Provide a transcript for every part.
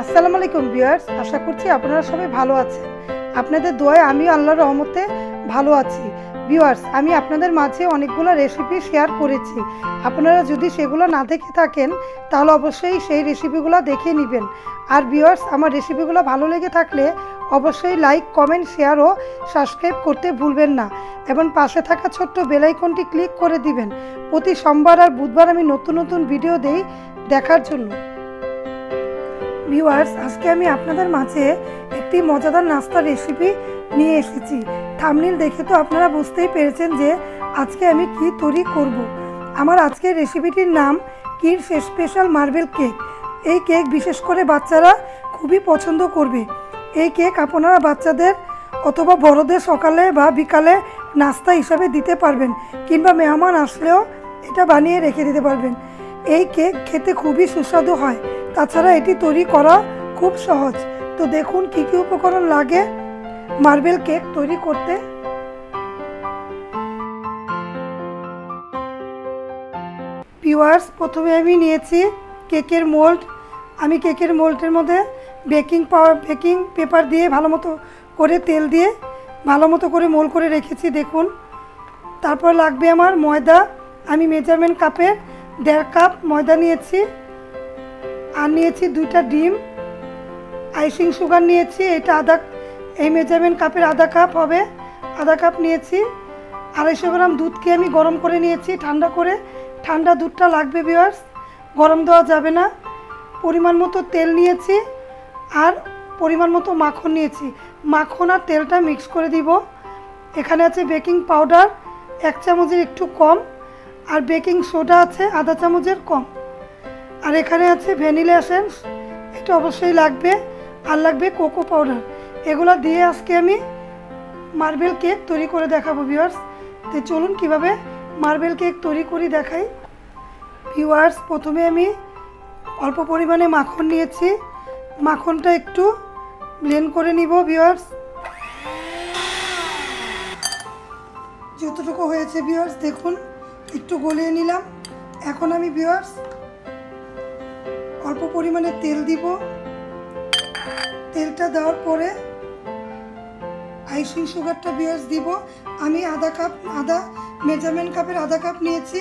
আসসালামু আলাইকুম ভিউয়ার্স, আশা করছি আপনারা সবাই ভালো আছেন। আপনাদের দোয়ায় আমিও আল্লাহর রহমতে ভালো আছি। ভিউয়ার্স, আমি আপনাদের মাঝে অনেকগুলো রেসিপি শেয়ার করেছি। আপনারা যদি সেগুলো না দেখে থাকেন, তাহলে অবশ্যই সেই রেসিপিগুলো দেখে নেবেন। আর ভিউয়ার্স, আমার রেসিপিগুলো ভালো লেগে থাকলে অবশ্যই লাইক কমেন্ট শেয়ার ও সাবস্ক্রাইব করতে ভুলবেন না। এবং পাশে থাকা ছোট্ট বেলাইকনটি ক্লিক করে দিবেন। প্রতি সোমবার আর বুধবার আমি নতুন নতুন ভিডিও দেই দেখার জন্য। ভিউয়ার্স আজকে আমি আপনাদের মাঝে একটি মজাদার নাস্তার রেসিপি নিয়ে এসেছি। থামনিল দেখে তো আপনারা বুঝতেই পেরেছেন যে আজকে আমি কি তৈরি করব। আমার আজকের রেসিপিটির নাম কির স্পেশাল মার্বেল কেক এই কেক বিশেষ করে বাচ্চারা খুবই পছন্দ করবে। এই কেক আপনারা বাচ্চাদের অথবা বড়দের সকালে বা বিকালে নাস্তা হিসাবে দিতে পারবেন কিংবা মেহমান আসলেও এটা বানিয়ে রেখে দিতে পারবেন। এই কেক খেতে খুবই সুস্বাদু হয়। তাছাড়া এটি তৈরি করা খুব সহজ। তো দেখুন কি কি উপকরণ লাগে মার্বেল কেক তৈরি করতে। পিওয়ার্স, প্রথমে আমি নিয়েছি কেকের মোল্ড। আমি কেকের মোল্ডের মধ্যে বেকিং পাওয়ার, বেকিং পেপার দিয়ে ভালো মতো করে তেল দিয়ে ভালো মতো করে মোল করে রেখেছি, দেখুন। তারপর লাগবে আমার ময়দা। আমি মেজারমেন্ট কাপের দেড় কাপ ময়দা নিয়েছি, আর নিয়েছি দুইটা ডিম, আইসিং সুগার নিয়েছি, এটা আধা, এই মেজারমেন্ট কাপের আধা কাপ হবে, আধা কাপ নিয়েছি, আড়াইশো গ্রাম দুধকে আমি গরম করে নিয়েছি ঠান্ডা করে, ঠান্ডা দুধটা লাগবে বিয়ার্স গরম দেওয়া যাবে না, পরিমাণ মতো তেল নিয়েছি, আর পরিমাণ মতো মাখন নিয়েছি, মাখন আর তেলটা মিক্স করে দিব, এখানে আছে বেকিং পাউডার এক চামচের একটু কম আর বেকিং সোডা আছে, আধা চামচের কম। আর এখানে আছে ভ্যানিলা এসেন্স, এটা অবশ্যই লাগবে। আর লাগবে কোকো পাউডার। এগুলো দিয়ে আজকে আমি মার্বেল কেক তৈরি করে দেখাবো, ভিউয়ার্স। তো চলুন কীভাবে মার্বেল কেক তৈরি করি দেখাই। ভিউয়ার্স, প্রথমে আমি অল্প পরিমাণে মাখন নিয়েছি। মাখনটা একটু ব্লেন্ড করে নিব, ভিউয়ার্স। যতটুকু হয়েছে, ভিউয়ার্স, দেখুন। একটু গলিয়ে নিলাম। এখন আমি ভিউয়ার্স অল্প পরিমাণে তেল দিব। তেলটা দেওয়ার পরে আইসিং সুগারটা বিয়ার্স দিব। আমি আধা কাপ আধা মেজারমেন্ট কাপের আধা কাপ নিয়েছি।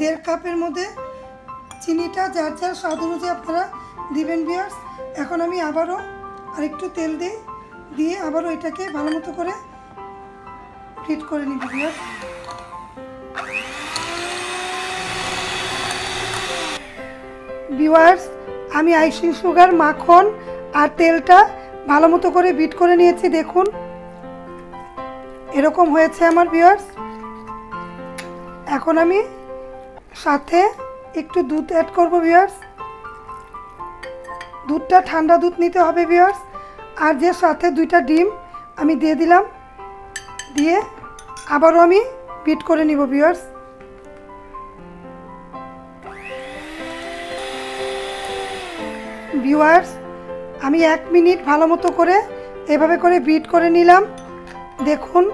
দেড় কাপের মধ্যে চিনিটা, যার যার স্বাদ অনুযায়ী আপনারা দিবেন বিয়ার্স এখন আমি আবারও আরেকটু তেল দিই, দিয়ে আবারও এটাকে ভালো মতো করে ফিট করে নিব বিয়ার্স ভিওয়ার্স আমি আইসিং সুগার, মাখন আর তেলটা ভালো মতো করে বিট করে নিয়েছি, দেখুন। এরকম হয়েছে আমার ভিওয়ার্স এখন আমি সাথে একটু দুধ অ্যাড করব ভিওয়ার্স দুধটা ঠান্ডা দুধ নিতে হবে ভিওয়ার্স আর যে সাথে দুইটা ডিম আমি দিয়ে দিলাম, দিয়ে আবারও আমি বিট করে নিব ভিওয়ার্স ভিউয়ার্স আমি এক মিনিট ভালো মতো করে এভাবে করে বিট করে নিলাম। দেখুন,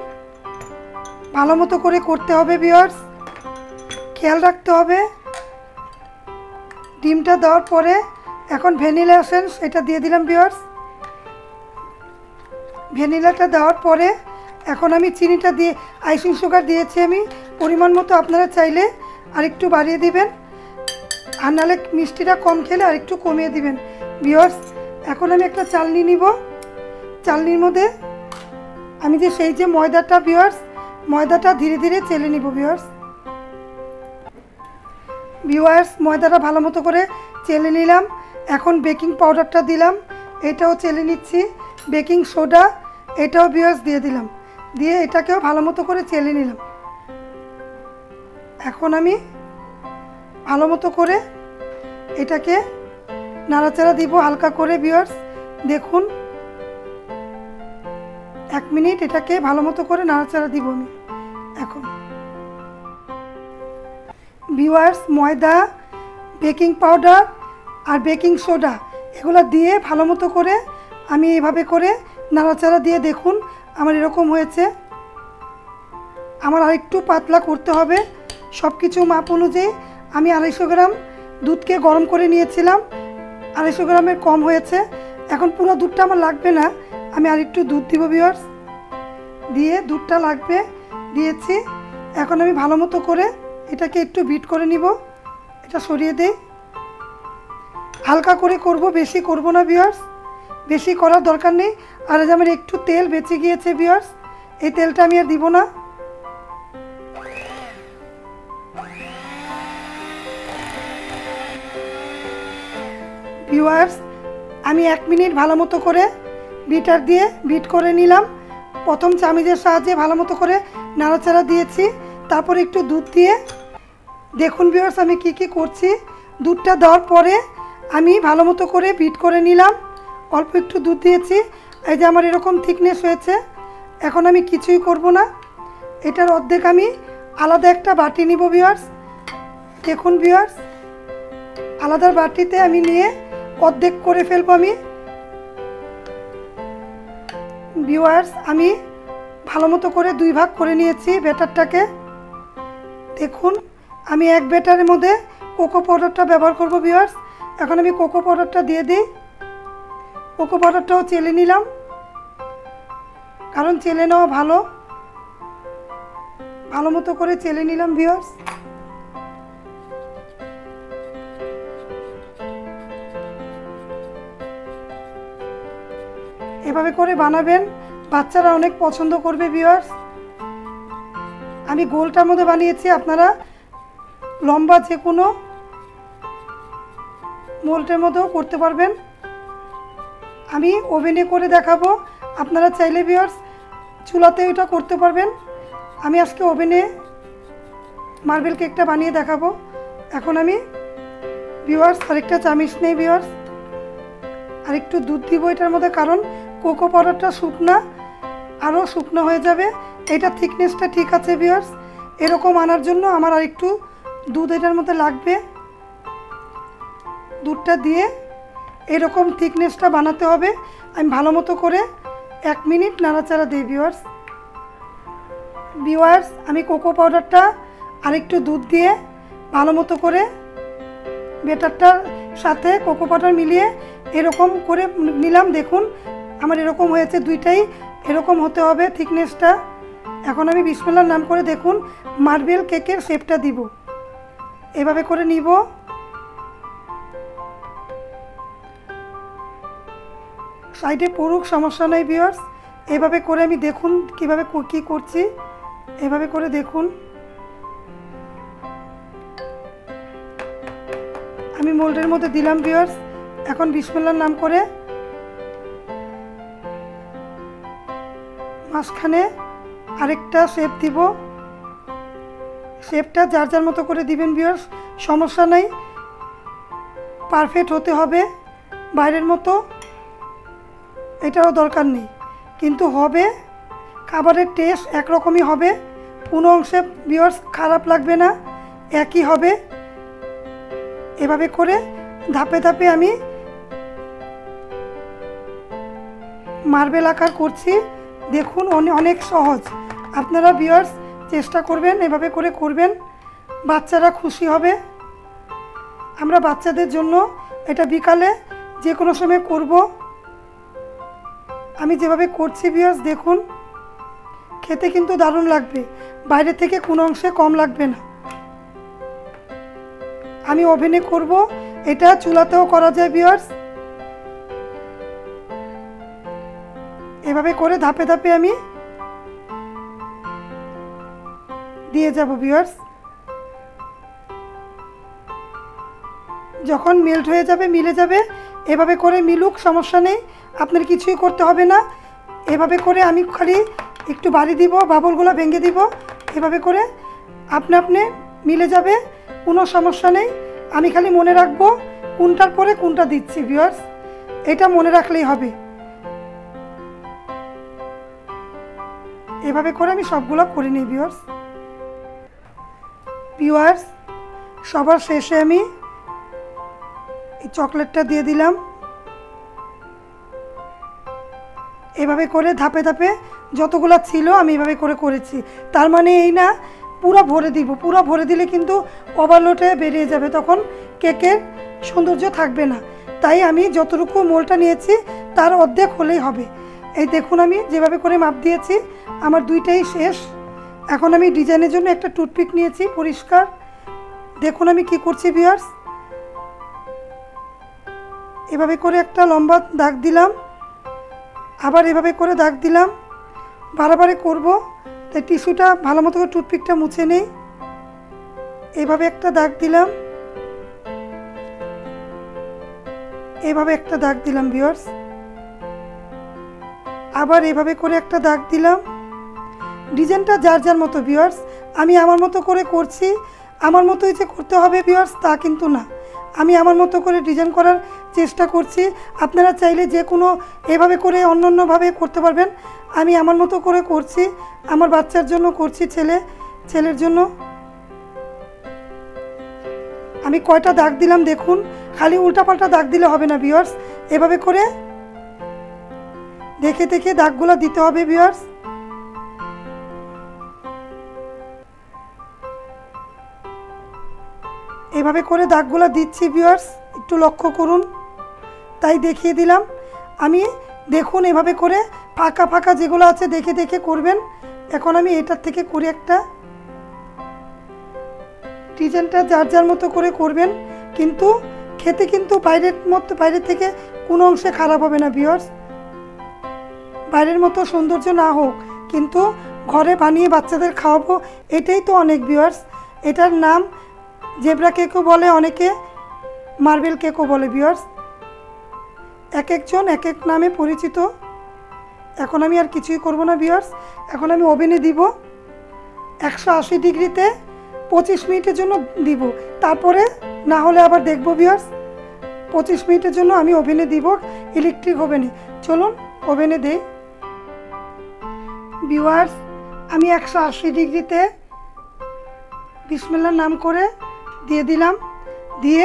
ভালো মতো করে করতে হবে ভিউয়ার্স খেয়াল রাখতে হবে। ডিমটা দেওয়ার পরে এখন ভ্যানিলা এসেন্স এটা দিয়ে দিলাম ভিউয়ার্স ভ্যানিলাটা দেওয়ার পরে এখন আমি চিনিটা দিয়ে আইসিং সুগার দিয়েছি আমি। পরিমাণ মতো আপনারা চাইলে আরেকটু বাড়িয়ে দিবেন। আর নাহলে মিষ্টিটা কম খেলে আর একটু কমিয়ে দিবেন। বিয়ার্স এখন আমি একটা চালনি নিব। চালনির মধ্যে আমি যে সেই যে ময়দাটা বিয়ার্স ময়দাটা ধীরে ধীরে চেলে নিব বিয়ার্স বিওয়ার্স ময়দাটা ভালো মতো করে চেলে নিলাম। এখন বেকিং পাউডারটা দিলাম। এটাও চেলে নিচ্ছি। বেকিং সোডা এটাও বিয়ার্স দিয়ে দিলাম। দিয়ে এটাকেও ভালো মতো করে চেলে নিলাম। এখন আমি ভালো মতো করে এটাকে নাড়াচাড়া দিব হালকা করে বিয়ার্স দেখুন। এক মিনিট এটাকে ভালো মতো করে নাড়াচাড়া দিব আমি। এখন। বিওয়ার্স ময়দা বেকিং পাউডার আর বেকিং সোডা এগুলো দিয়ে ভালো মতো করে আমি এভাবে করে নাড়াচাড়া দিয়ে দেখুন, আমার এরকম হয়েছে। আমার আরেকটু পাতলা করতে হবে। সব কিছু মাপ অনুযায়ী আমি আড়াইশো গ্রাম দুধকে গরম করে নিয়েছিলাম। আড়াইশো গ্রামের কম হয়েছে। এখন পুরো দুধটা আমার লাগবে না। আমি আর একটু দুধ দিব বিয়ার্স দিয়ে দুধটা লাগবে, দিয়েছি। এখন আমি ভালো মতো করে এটাকে একটু বিট করে নিব। এটা সরিয়ে দেই। হালকা করে করব, বেশি করব না বিয়ার্স বেশি করার দরকার নেই। আর আজ আমার একটু তেল বেঁচে গিয়েছে বিয়ার্স এই তেলটা আমি আর দিব না। ভিউয়ার্স আমি এক মিনিট ভালো মতো করে বিটার দিয়ে বিট করে নিলাম। প্রথম চামিজের সাহায্যে ভালো মতো করে নাড়াচাড়া দিয়েছি। তারপর একটু দুধ দিয়ে দেখুন ভিউয়ার্স আমি কি কি করছি। দুধটা দেওয়ার পরে আমি ভালো মতো করে বিট করে নিলাম। অল্প একটু দুধ দিয়েছি। এই যে আমার এরকম থিকনেস হয়েছে, এখন আমি কিছুই করব না। এটার অর্ধেক আমি আলাদা একটা বাটি নিব ভিউয়ার্স দেখুন ভিউয়ার্স আলাদা বাটিতে আমি নিয়ে অর্ধেক করে ফেলব আমি। ভিউয়ার্স আমি ভালো মতো করে দুই ভাগ করে নিয়েছি ব্যাটারটাকে। দেখুন, আমি এক ব্যাটারের মধ্যে কোকো পাউডারটা ব্যবহার করব ভিউয়ার্স এখন আমি কোকো পাউডারটা দিয়ে দিই। কোকো পাউডারটাও চেলে নিলাম। কারণ চেলে নেওয়া ভালো। ভালো মতো করে চেলে নিলাম ভিউয়ার্স এভাবে করে বানাবেন? বাচ্চারা অনেক পছন্দ করবে ভিউয়ার্স আমি গোলটার মধ্যে বানিয়েছি, আপনারা লম্বা যে কোনো মোল্টের মধ্যেও করতে পারবেন। আমি ওভেনে করে দেখাবো। আপনারা চাইলে ভিউয়ার্স চুলাতে এটা করতে পারবেন। আমি আজকে ওভেনে মার্বেল কেকটা বানিয়ে দেখাবো। এখন আমি ভিউয়ার্স আরেকটা চামিচ নেই ভিউয়ার্স আর একটু দুধ দিব এটার মধ্যে, কারণ কোকো পাউডারটা শুকনা, আরও শুকনো হয়ে যাবে। এটা থিকনেসটা ঠিক আছে ভিউয়ার্স এরকম আনার জন্য আমার আর একটু দুধ এটার মধ্যে লাগবে। দুধটা দিয়ে এরকম থিকনেসটা বানাতে হবে। আমি ভালো মতো করে এক মিনিট নাড়াচাড়া দিই ভিউয়ার্স ভিউয়ার্স আমি কোকো পাউডারটা আরেকটু দুধ দিয়ে ভালো মতো করে বেটারটার সাথে কোকো পাউডার মিলিয়ে এরকম করে নিলাম। দেখুন আমার এরকম হয়েছে দুইটাই, এরকম হতে হবে থিকনেসটা এখন আমি বিসমুল্লার নাম করে দেখুন মার্বেল কেকের শেপটা দিব। এভাবে করে নিব। সাইডে পড়ুক, সমস্যা নেই বিয়ার্স এভাবে করে আমি দেখুন কীভাবে কো- করছি। এভাবে করে দেখুন। আমি মোল্ডের মধ্যে দিলাম বিয়ার্স এখন বিসমুল্লার নাম করে মাঝখানে আরেকটা শেপ দিব। শেপটা যার যার মতো করে দিবেন বিয়ার্স সমস্যা নাই। পারফেক্ট হতে হবে। বাইরের মতো এটারও দরকার নেই। কিন্তু হবে, খাবারের টেস্ট একরকমই হবে। কোনো অংশে বিয়ার্স খারাপ লাগবে না। একই হবে। এভাবে করে ধাপে ধাপে আমি মার্বেল আকার করছি। দেখুন, অনে- অনেক সহজ। আপনারা বিয়ার্স চেষ্টা করবেন, এভাবে করে করবেন। বাচ্চারা খুশি হবে। আমরা বাচ্চাদের জন্য এটা বিকালে যে কোনো সময় করব। আমি যেভাবে করছি বিয়ার্স দেখুন। খেতে কিন্তু দারুণ লাগবে। বাইরে থেকে কোনো অংশে কম লাগবে না। আমি ওভেনে করব। এটা চুলাতেও করা যায় বিয়ার্স এভাবে করে ধাপে ধাপে আমি দিয়ে যাব বিয়ার্স যখন মেল্ট হয়ে যাবে, মিলে যাবে, এভাবে করে মিলুক, সমস্যা নেই। আপনার কিছুই করতে হবে না। এভাবে করে আমি খালি একটু বাড়ি দিব, বাবলগুলো ভেঙে দিব। এভাবে করে আপনি আপনি মিলে যাবে, কোনো সমস্যা নেই। আমি খালি মনে রাখব, কোনটার পরে কোনটা দিচ্ছি ভিউয়ার্স এটা মনে রাখলেই হবে। এভাবে করে আমি সবগুলো করে নিই ভিউয়ার্স ভিউয়ার্স সবার শেষে আমি এই চকলেটটা দিয়ে দিলাম। এভাবে করে ধাপে ধাপে যতগুলো ছিল আমি এভাবে করে করেছি। তার মানে এই না, পুরো ভরে দিব। পুরো ভরে দিলে কিন্তু ওভারলোডে বেরিয়ে যাবে। তখন কেকের সৌন্দর্য থাকবে না। তাই আমি যতটুকু মোলটা নিয়েছি, তার অর্ধেক হলেই হবে। এই দেখুন আমি যেভাবে করে মাপ দিয়েছি, আমার দুইটাই শেষ। এখন আমি ডিজাইনের জন্য একটা টুথপিক নিয়েছি, পরিষ্কার। দেখুন আমি কি করছি বিয়ার্স এভাবে করে একটা লম্বা দাগ দিলাম। আবার এভাবে করে দাগ দিলাম। বারবারে করব। তাই টিস্যুটা ভালো মতো করে টুথপিকটা মুছে নেই। এভাবে একটা দাগ দিলাম। এভাবে একটা দাগ দিলাম ভিউয়ার্স আবার এভাবে করে একটা দাগ দিলাম। ডিজাইনটা যার যার মতো ভিওয়ার্স আমি আমার মতো করে করছি। আমার মতোই যে করতে হবে ভিওয়ার্স তা কিন্তু না। আমি আমার মতো করে ডিজাইন করার চেষ্টা করছি। আপনারা চাইলে যে কোনো এভাবে করে অন্য অন্যভাবে করতে পারবেন। আমি আমার মতো করে করছি। আমার বাচ্চার জন্য করছি, ছেলে, ছেলের জন্য। আমি কয়টা দাগ দিলাম দেখুন। খালি উল্টাপাল্টা দাগ দিলে হবে না ভিওয়ার্স এভাবে করে দেখে দেখে দাগগুলো দিতে হবে ভিউয়ার্স এভাবে করে দাগগুলো দিচ্ছি ভিউয়ার্স একটু লক্ষ্য করুন। তাই দেখিয়ে দিলাম। আমি দেখুন এভাবে করে ফাঁকা ফাঁকা যেগুলো আছে দেখে দেখে করবেন। এখন আমি এটার থেকে করি একটা ডিজাইনটা যার যার মতো করে করবেন। কিন্তু খেতে কিন্তু বাইরের মতো, বাইরের থেকে কোনো অংশে খারাপ হবে না ভিউয়ার্স বাইরের মতো সৌন্দর্য না হোক, কিন্তু ঘরে বানিয়ে বাচ্চাদের খাওয়াবো, এটাই তো অনেক ভিউয়ার্স এটার নাম জেব্রা কেকও বলে অনেকে, মার্বেল কেকও বলে ভিউয়ার্স এক একজন এক এক নামে পরিচিত। এখন আমি আর কিছুই করব না ভিউয়ার্স এখন আমি ওভেনে দিব। একশো আশি ডিগ্রিতে পঁচিশ মিনিটের জন্য দিব। তারপরে না হলে আবার দেখব ভিউয়ার্স পঁচিশ মিনিটের জন্য আমি ওভেনে দিব ইলেকট্রিক ওভেনে চলুন, ওভেনে দেই। ভিউয়ার্স আমি একশো আশি ডিগ্রিতে বিসমিল্লার নাম করে দিয়ে দিলাম। দিয়ে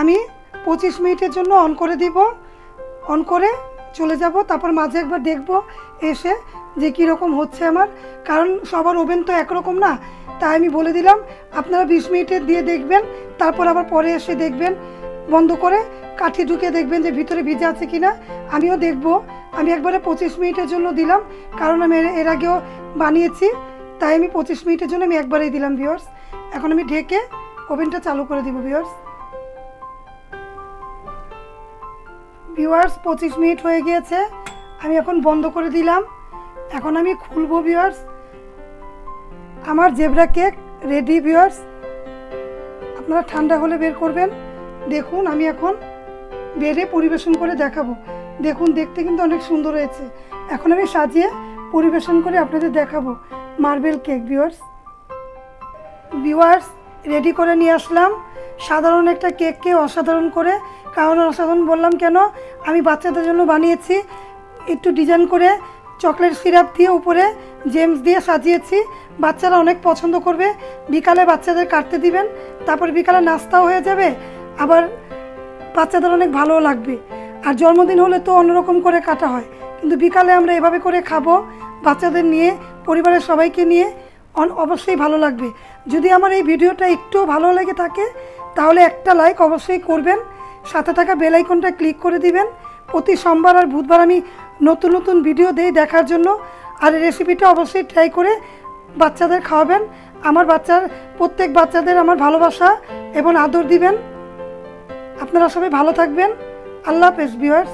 আমি পঁচিশ মিনিটের জন্য অন করে দিব। অন করে চলে যাব, তারপর মাঝে একবার দেখব এসে যে কীরকম হচ্ছে আমার। কারণ সবার ওভেন তো একরকম না, তাই আমি বলে দিলাম, আপনারা বিশ মিনিটে দিয়ে দেখবেন, তারপর আবার পরে এসে দেখবেন। বন্ধ করে কাঠি ঢুকে দেখবেন যে ভিতরে ভিজে আছে কি না আমিও দেখব। আমি একবারে পঁচিশ মিনিটের জন্য দিলাম, কারণ আমি এর- আগেও বানিয়েছি, তাই আমি পঁচিশ মিনিটের জন্য আমি একবারেই দিলাম ভিওর্স এখন আমি ঢেকে ওভেনটা চালু করে দিব ভিওর্স ভিওয়ার্স পঁচিশ মিনিট হয়ে গিয়েছে, আমি এখন বন্ধ করে দিলাম। এখন আমি খুলবো ভিউয়ার্স আমার জেব্রা কেক রেডি ভিউয়ার্স আপনারা ঠান্ডা হলে বের করবেন। দেখুন, আমি এখন বেড়ে পরিবেশন করে দেখাবো। দেখুন, দেখতে কিন্তু অনেক সুন্দর হয়েছে। এখন আমি সাজিয়ে পরিবেশন করে আপনাদের দেখাবো। Marble cake viewers viewers ready করে নিয়ে আসলাম। সাধারণ একটা কেককে অসাধারণ করে। কারণ অসাধারণ বললাম কেন? আমি বাচ্চাদের জন্য বানিয়েছি। একটু ডিজাইন করে চকলেট সিরাপ দিয়ে উপরে জেমস দিয়ে সাজিয়েছি। বাচ্চারা অনেক পছন্দ করবে। বিকালে বাচ্চাদের কাটতে দিবেন। তারপর বিকালে নাস্তাও হয়ে যাবে। আবার বাচ্চাদের অনেক ভালোও লাগবে। আর জন্মদিন হলে তো অন্যরকম করে কাটা হয়। কিন্তু বিকালে আমরা এভাবে করে খাব বাচ্চাদের নিয়ে, পরিবারের সবাইকে নিয়ে অবশ্যই ভালো লাগবে। যদি আমার এই ভিডিওটা একটু ভালো লেগে থাকে, তাহলে একটা লাইক অবশ্যই করবেন। সাথে থাকা বেল আইকনটা ক্লিক করে দিবেন। প্রতি সোমবার আর বুধবার আমি নতুন নতুন ভিডিও দেই দেখার জন্য। আর রেসিপিটা অবশ্যই ট্রাই করে বাচ্চাদের খাওয়াবেন। আমার বাচ্চার, প্রত্যেক বাচ্চাদের আমার ভালোবাসা এবং আদর দিবেন। আপনারা সবাই ভালো থাকবেন। আল্লাহ হাফেজ ভিউয়ার্স